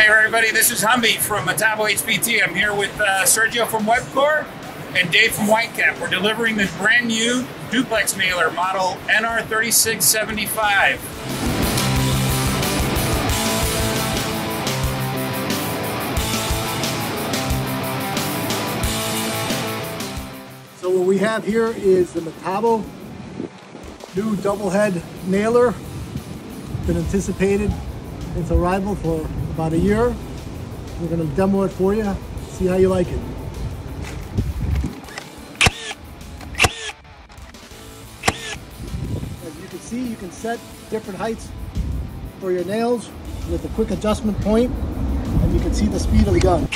Hey everybody, this is Humby from Metabo HPT. I'm here with uh, Sergio from Webcore and Dave from Whitecap. We're delivering this brand new duplex nailer model NR3675. So what we have here is the Metabo new double head nailer. Been anticipated its arrival for about a year. We're to demo it for you, see how you like it. As you can see, you can set different heights for your nails with a quick adjustment point, and you can see the speed of the gun.